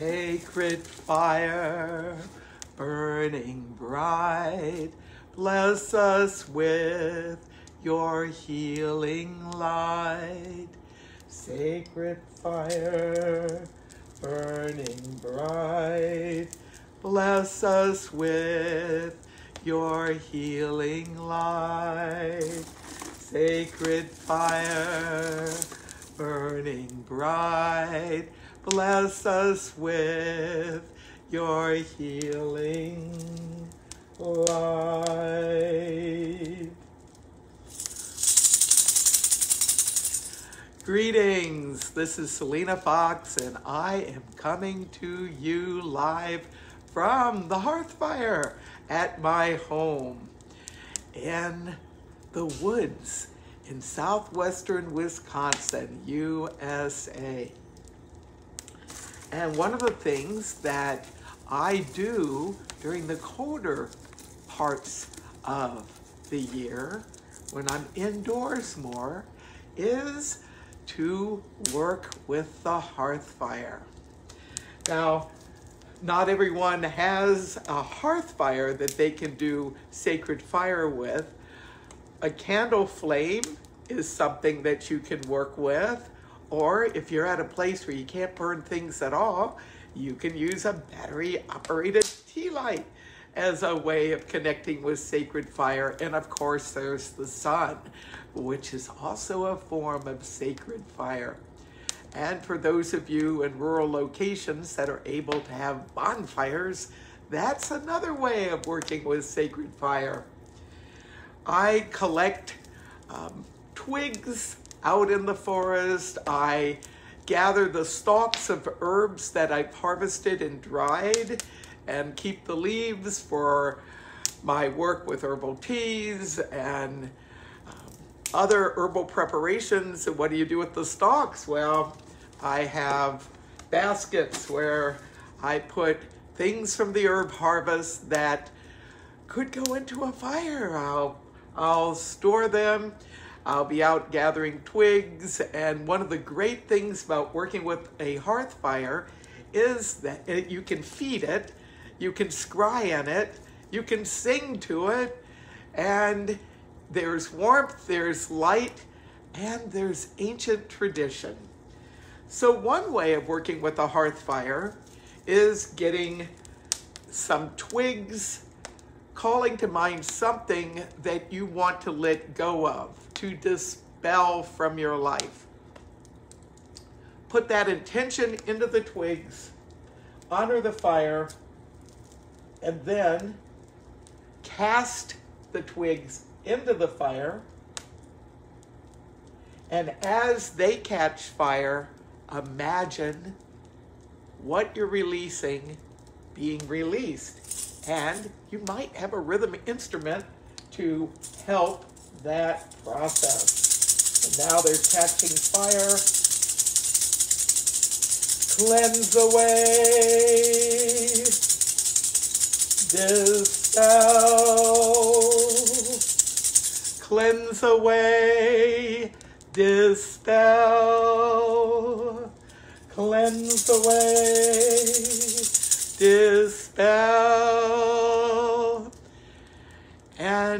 Sacred fire, burning bright, bless us with your healing light. Sacred fire, burning bright, bless us with your healing light. Sacred fire, burning bright, bless us with your healing light. Greetings, this is Selena Fox, and I am coming to you live from the hearth fire at my home in the woods in southwestern Wisconsin, USA. And one of the things that I do during the colder parts of the year, when I'm indoors more, is to work with the hearth fire. Now, not everyone has a hearth fire that they can do sacred fire with. A candle flame is something that you can work with. Or if you're at a place where you can't burn things at all, you can use a battery operated tea light as a way of connecting with sacred fire. And of course, there's the sun, which is also a form of sacred fire. And for those of you in rural locations that are able to have bonfires, that's another way of working with sacred fire. I collect um, twigs out in the forest. I gather the stalks of herbs that I've harvested and dried and keep the leaves for my work with herbal teas and um, other herbal preparations. And what do you do with the stalks? Well, I have baskets where I put things from the herb harvest that could go into a fire. I'll, I'll store them. I'll be out gathering twigs. And one of the great things about working with a hearth fire is that it, you can feed it you can scry in it, you can sing to it, and there's warmth, there's light, and there's ancient tradition. So one way of working with a hearth fire is getting some twigs, calling to mind something that you want to let go of, to dispel from your life. Put that intention into the twigs, honor the fire, and then cast the twigs into the fire. And as they catch fire, imagine what you're releasing being released. And you might have a rhythm instrument to help that process. And now they're catching fire. Cleanse away dispel, cleanse away, dispel, cleanse away, dispel.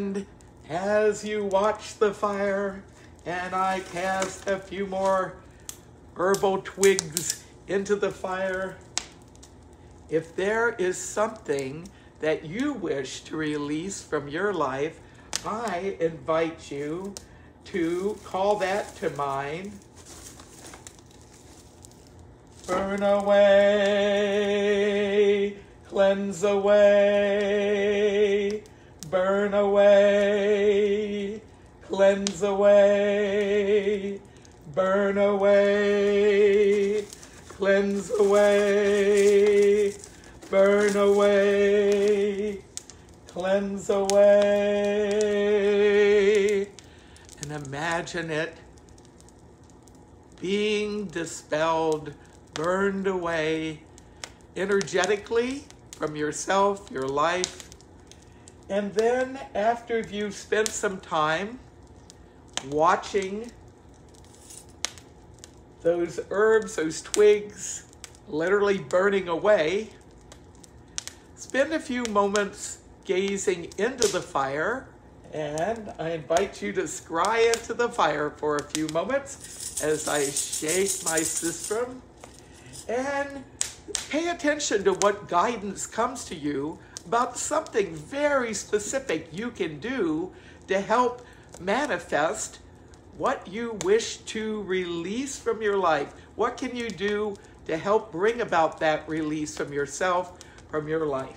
And as you watch the fire, and I cast a few more herbal twigs into the fire, if there is something that you wish to release from your life, I invite you to call that to mind. Burn away, cleanse away, burn away, cleanse away, burn away, cleanse away, burn away, cleanse away. And imagine it being dispelled, burned away energetically from yourself, your life. And then after you've spent some time watching those herbs, those twigs, literally burning away, spend a few moments gazing into the fire. And I invite you to scry into the fire for a few moments as I shake my sistrum and pay attention to what guidance comes to you about something very specific you can do to help manifest what you wish to release from your life. What can you do to help bring about that release from yourself, from your life?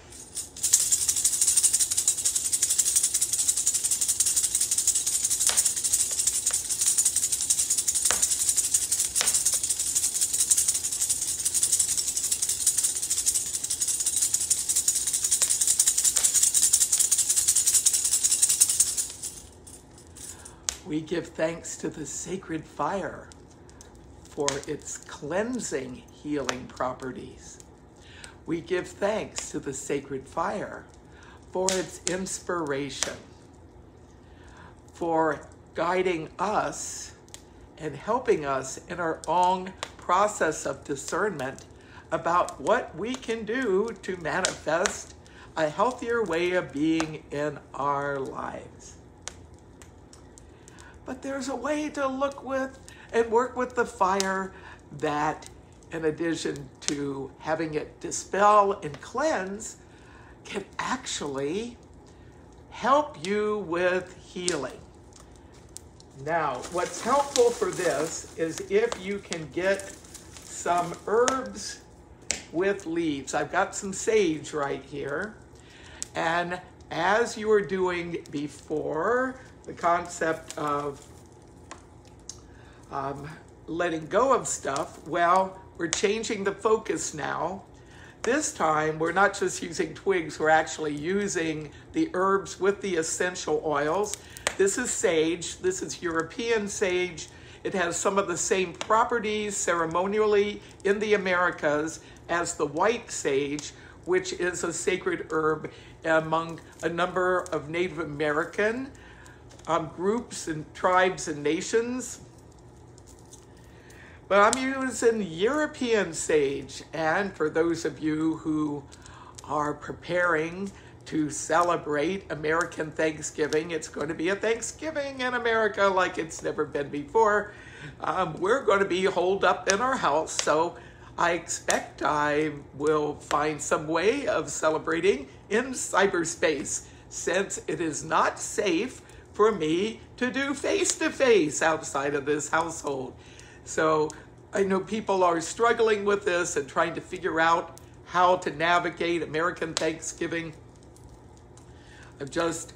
We give thanks to the sacred fire for its cleansing, healing properties. We give thanks to the sacred fire for its inspiration, for guiding us and helping us in our own process of discernment about what we can do to manifest a healthier way of being in our lives. But there's a way to look with and work with the fire that, in addition to having it dispel and cleanse, can actually help you with healing. Now, what's helpful for this is if you can get some herbs with leaves. I've got some sage right here. And as you were doing before, the concept of um, letting go of stuff, well, we're changing the focus now. This time, we're not just using twigs, we're actually using the herbs with the essential oils. This is sage, this is European sage. It has some of the same properties ceremonially in the Americas as the white sage, which is a sacred herb among a number of Native American um, groups and tribes and nations. But I'm using European sage. And for those of you who are preparing to celebrate American Thanksgiving, it's going to be a Thanksgiving in America like it's never been before. Um, we're going to be holed up in our house. So I expect I will find some way of celebrating in cyberspace since it is not safe for me to do face to face outside of this household. So I know people are struggling with this and trying to figure out how to navigate American Thanksgiving. Just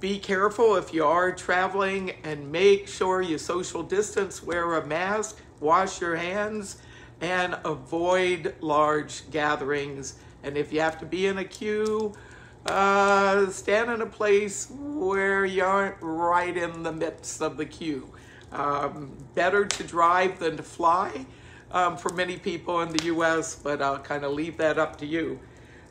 be careful if you are traveling and make sure you social distance, wear a mask, wash your hands, and avoid large gatherings. And if you have to be in a queue, uh, stand in a place where you aren't right in the midst of the queue. Um, better to drive than to fly um, for many people in the US, but I'll kind of leave that up to you.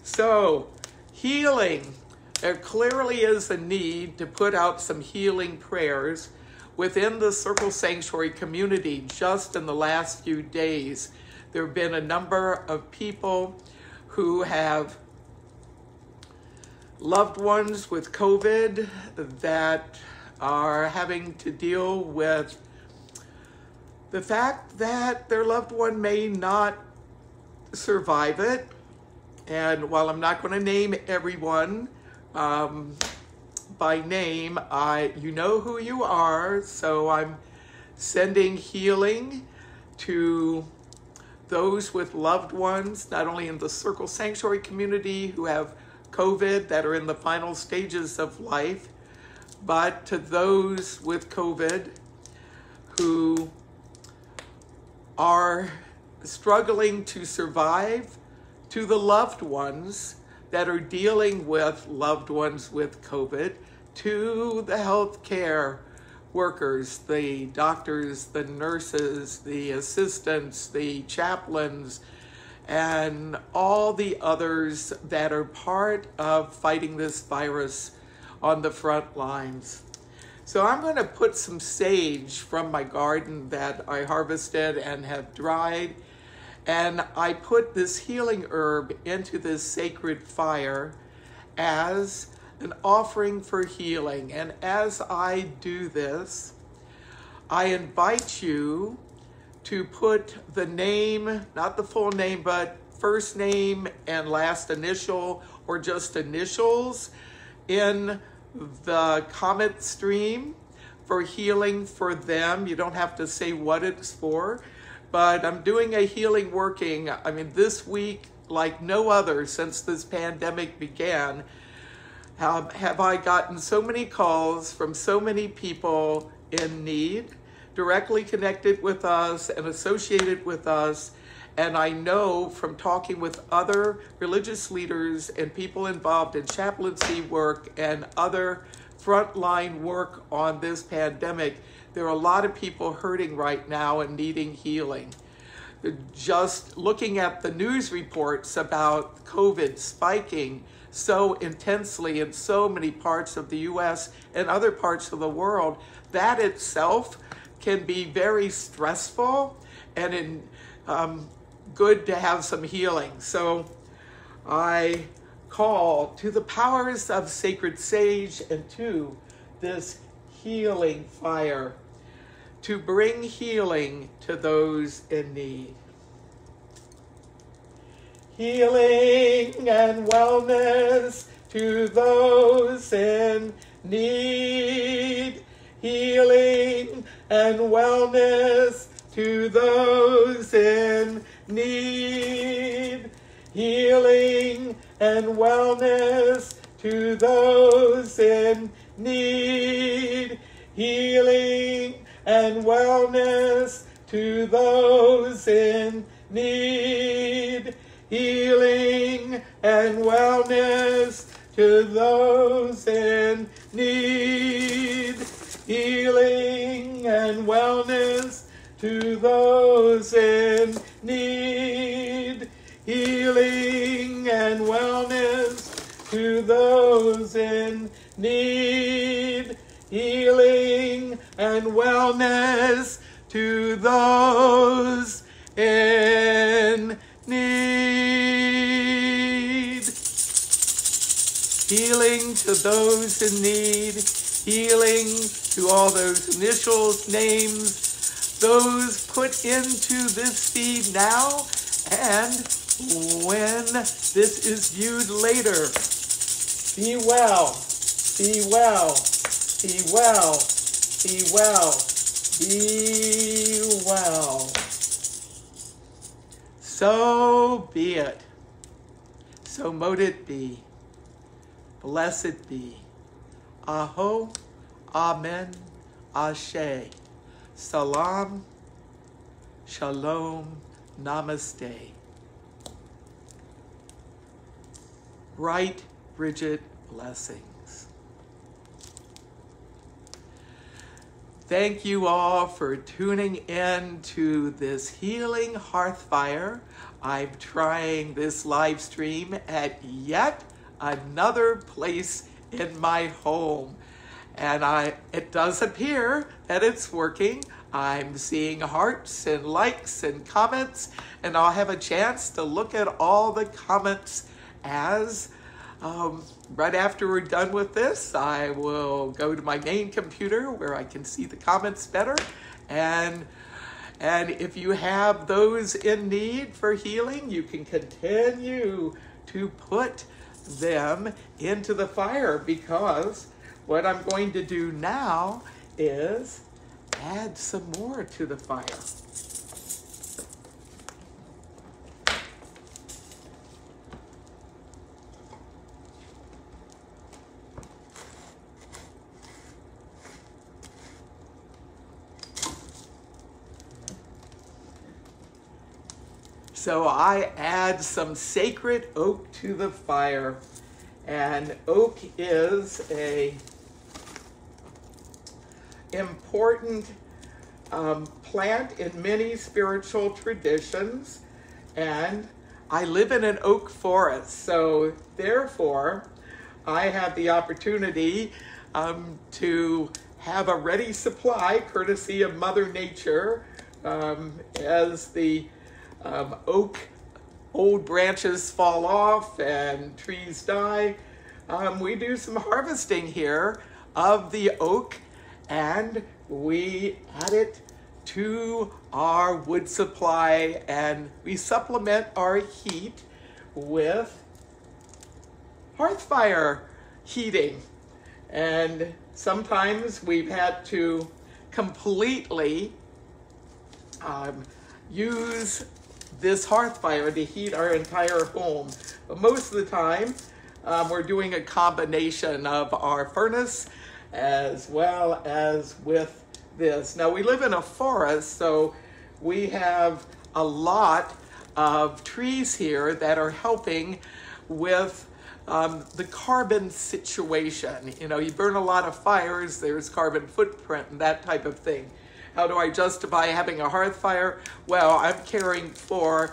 So, healing. There clearly is a need to put out some healing prayers within the Circle Sanctuary community just in the last few days. There have been a number of people who have loved ones with COVID that are having to deal with the fact that their loved one may not survive it. And while I'm not going to name everyone um, by name, I you know who you are. So I'm sending healing to those with loved ones, not only in the Circle Sanctuary community who have COVID that are in the final stages of life, but to those with COVID who are struggling to survive, to the loved ones that are dealing with loved ones with COVID, to the healthcare workers, the doctors, the nurses, the assistants, the chaplains, and all the others that are part of fighting this virus on the front lines. So I'm going to put some sage from my garden that I harvested and have dried, And I put this healing herb into this sacred fire as an offering for healing. And as I do this, I invite you to put the name, not the full name, but first name and last initial or just initials in the comment stream for healing for them. You don't have to say what it's for, but I'm doing a healing working. I mean, this week, like no other since this pandemic began, have, have I gotten so many calls from so many people in need, directly connected with us and associated with us. And I know from talking with other religious leaders and people involved in chaplaincy work and other frontline work on this pandemic, there are a lot of people hurting right now and needing healing. Just looking at the news reports about COVID spiking so intensely in so many parts of the US and other parts of the world, that itself can be very stressful and in, um, good to have some healing. So I call to the powers of sacred sage and to this healing fire to bring healing to those in need. Healing and wellness to those in need. Healing and wellness to those in need. Healing and wellness to those in need. Healing and wellness to those in need. Healing and wellness to those in need. Healing and wellness to those in need. Healing and wellness to those in need. Healing and wellness to those in need. Healing to those in need. Healing to all those initials, names, those put into this feed now and when this is viewed later. Be well, be well, be well, be well, be well. So be it. So mote it be. Blessed be. Aho, Amen, Ashe. Salam, Shalom, Namaste. Right, Bridget, blessings. Thank you all for tuning in to this healing hearth fire. I'm trying this live stream at yet another place in my home. And I it does appear that it's working. I'm seeing hearts and likes and comments, and I'll have a chance to look at all the comments as um, right after we're done with this, I will go to my main computer where I can see the comments better. And, and if you have those in need for healing, you can continue to put them into the fire because what I'm going to do now is add some more to the fire. So I add some sacred oak to the fire. And oak is a important um, plant in many spiritual traditions. And I live in an oak forest. So therefore, I have the opportunity um, to have a ready supply, courtesy of Mother Nature, um, as the um, oak old branches fall off and trees die, um, we do some harvesting here of the oak and we add it to our wood supply and we supplement our heat with hearth fire heating. And sometimes we've had to completely um, use this hearth fire to heat our entire home. But most of the time, um, we're doing a combination of our furnace as well as with this. Now we live in a forest, so we have a lot of trees here that are helping with um, the carbon situation. You know, you burn a lot of fires, there's carbon footprint and that type of thing. How do I justify having a hearth fire? Well, I'm caring for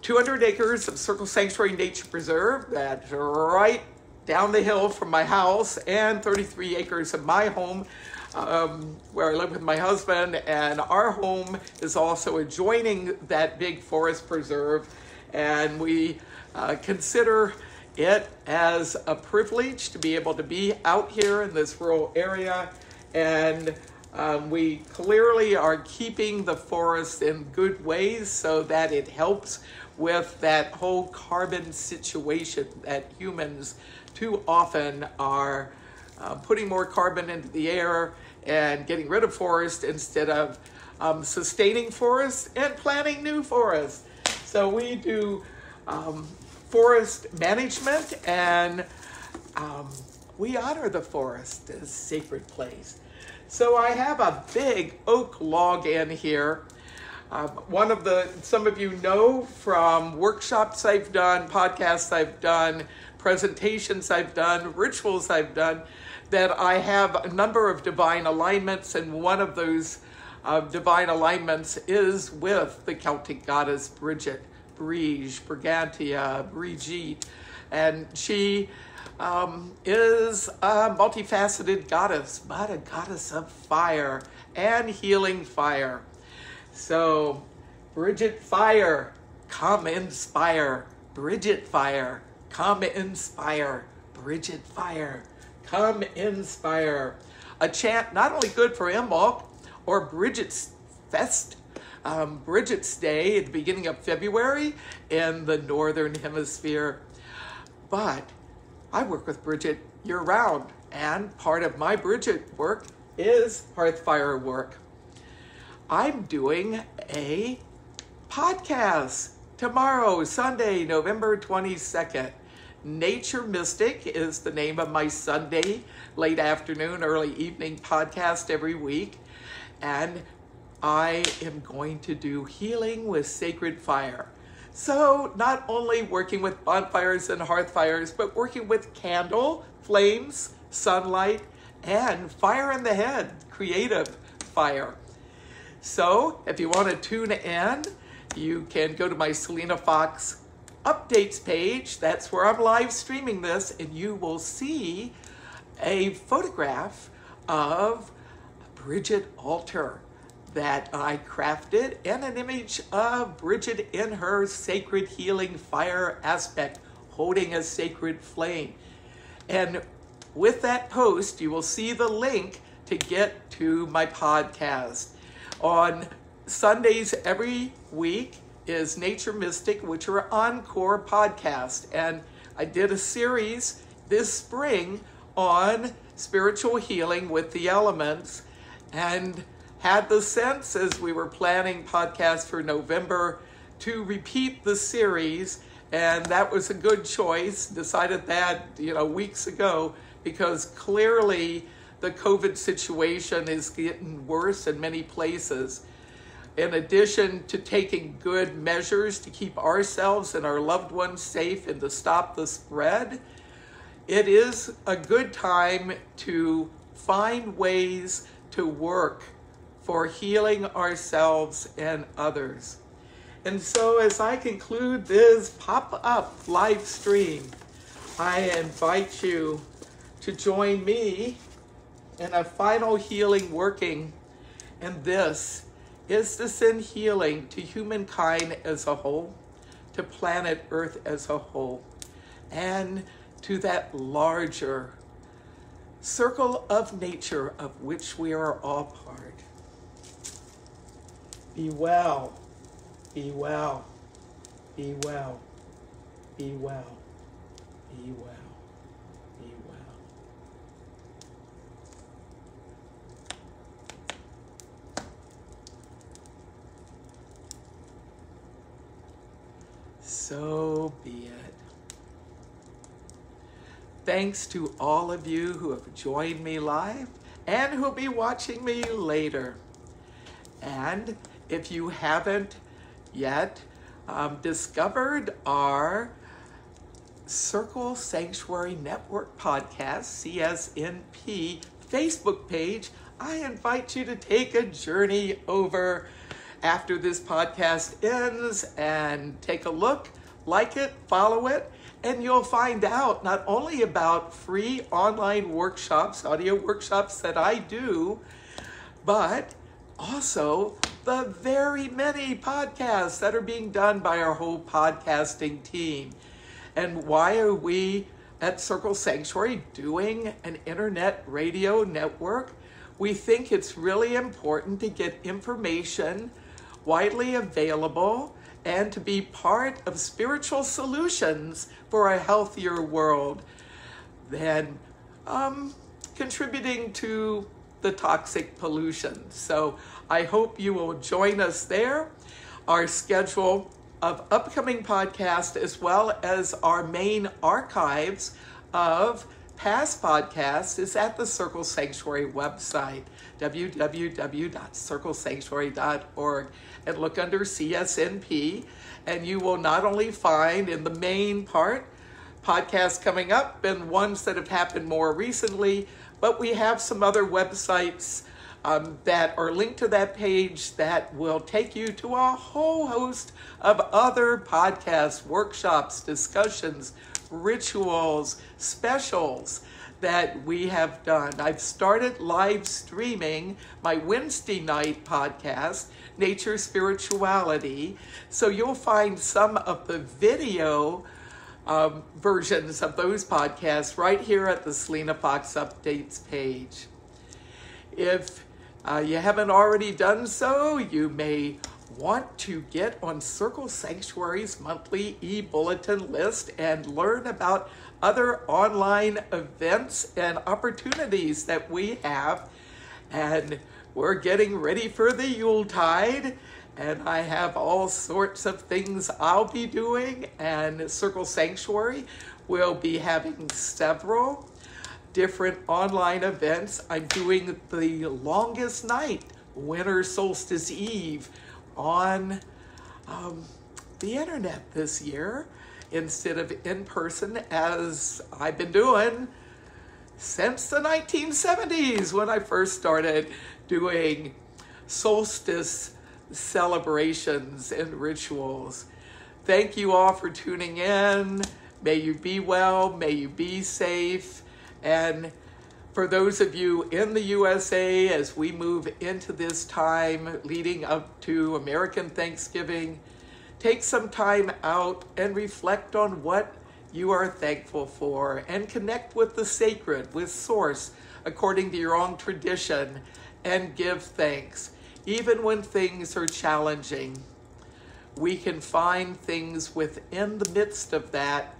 200 acres of Circle Sanctuary Nature Preserve that's right down the hill from my house and 33 acres of my home um, where I live with my husband and our home is also adjoining that big forest preserve and we uh, consider it as a privilege to be able to be out here in this rural area and um, we clearly are keeping the forest in good ways so that it helps with that whole carbon situation that humans too often are uh, putting more carbon into the air and getting rid of forest instead of um, sustaining forests and planting new forests. So we do um, forest management and um, we honor the forest as a sacred place. So I have a big oak log in here. Um, one of the, some of you know from workshops I've done, podcasts I've done, presentations I've done, rituals I've done, that I have a number of divine alignments, and one of those uh, divine alignments is with the Celtic goddess Bridget, Brige, Brigantia, Brigitte, and she um, is a multifaceted goddess, but a goddess of fire and healing fire. So, Bridget Fire, come inspire. Bridget Fire, come inspire. Bridget Fire, come inspire. A chant not only good for Imbolc or Bridget's Fest, um, Bridget's Day at the beginning of February in the Northern Hemisphere, but I work with Bridget year round, and part of my Bridget work is Hearthfire work. I'm doing a podcast tomorrow, Sunday, November 22nd. Nature Mystic is the name of my Sunday, late afternoon, early evening podcast every week. And I am going to do healing with sacred fire. So, not only working with bonfires and hearth fires, but working with candle, flames, sunlight, and fire in the head, creative fire. So, if you want to tune in, you can go to my Selena Fox updates page. That's where I'm live streaming this, and you will see a photograph of Bridget Altar that I crafted and an image of Bridget in her sacred healing fire aspect, holding a sacred flame. And with that post, you will see the link to get to my podcast. On Sundays every week is Nature Mystic, which are encore podcast. And I did a series this spring on spiritual healing with the elements. And had the sense as we were planning podcasts for November to repeat the series, and that was a good choice. Decided that, you know, weeks ago because clearly the COVID situation is getting worse in many places. In addition to taking good measures to keep ourselves and our loved ones safe and to stop the spread, it is a good time to find ways to work for healing ourselves and others. And so, as I conclude this pop up live stream, I invite you to join me in a final healing working. And this is to send healing to humankind as a whole, to planet Earth as a whole, and to that larger circle of nature of which we are all part. Be well, be well, be well, be well, be well. So be it. Thanks to all of you who have joined me live and who'll be watching me later. And if you haven't yet um, discovered our Circle Sanctuary Network podcast, CSNP Facebook page, I invite you to take a journey over after this podcast ends and take a look like it, follow it, and you'll find out not only about free online workshops, audio workshops that I do, but also the very many podcasts that are being done by our whole podcasting team. And why are we at Circle Sanctuary doing an internet radio network? We think it's really important to get information widely available and to be part of spiritual solutions for a healthier world than um, contributing to the toxic pollution. So I hope you will join us there. Our schedule of upcoming podcasts, as well as our main archives of past podcasts, is at the Circle Sanctuary website, www.circlesanctuary.org and look under CSNP, and you will not only find in the main part podcasts coming up and ones that have happened more recently, but we have some other websites um, that are linked to that page that will take you to a whole host of other podcasts, workshops, discussions, rituals, specials that we have done. I've started live streaming my Wednesday night podcast, Nature Spirituality. So you'll find some of the video um, versions of those podcasts right here at the Selena Fox Updates page. If uh, you haven't already done so, you may want to get on Circle Sanctuary's monthly e bulletin list and learn about other online events and opportunities that we have. And we're getting ready for the Yuletide. And I have all sorts of things I'll be doing. And Circle Sanctuary will be having several different online events. I'm doing the longest night, Winter Solstice Eve, on um, the internet this year instead of in person as I've been doing since the 1970s when I first started doing solstice celebrations and rituals. Thank you all for tuning in. May you be well, may you be safe. And for those of you in the USA, as we move into this time leading up to American Thanksgiving, Take some time out and reflect on what you are thankful for and connect with the sacred, with Source, according to your own tradition, and give thanks. Even when things are challenging, we can find things within the midst of that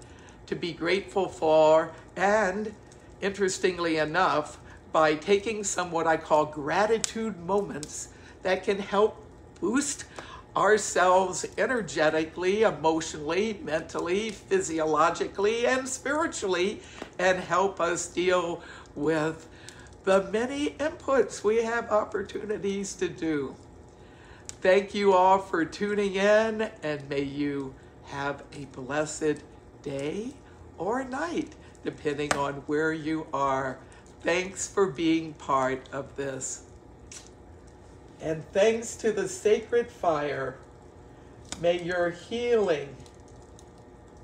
to be grateful for, and interestingly enough, by taking some what I call gratitude moments that can help boost ourselves energetically, emotionally, mentally, physiologically, and spiritually, and help us deal with the many inputs we have opportunities to do. Thank you all for tuning in, and may you have a blessed day or night, depending on where you are. Thanks for being part of this and thanks to the sacred fire, may your healing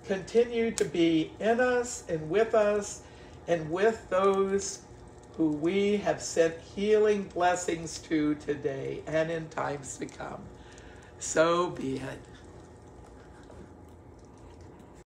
continue to be in us and with us and with those who we have sent healing blessings to today and in times to come. So be it.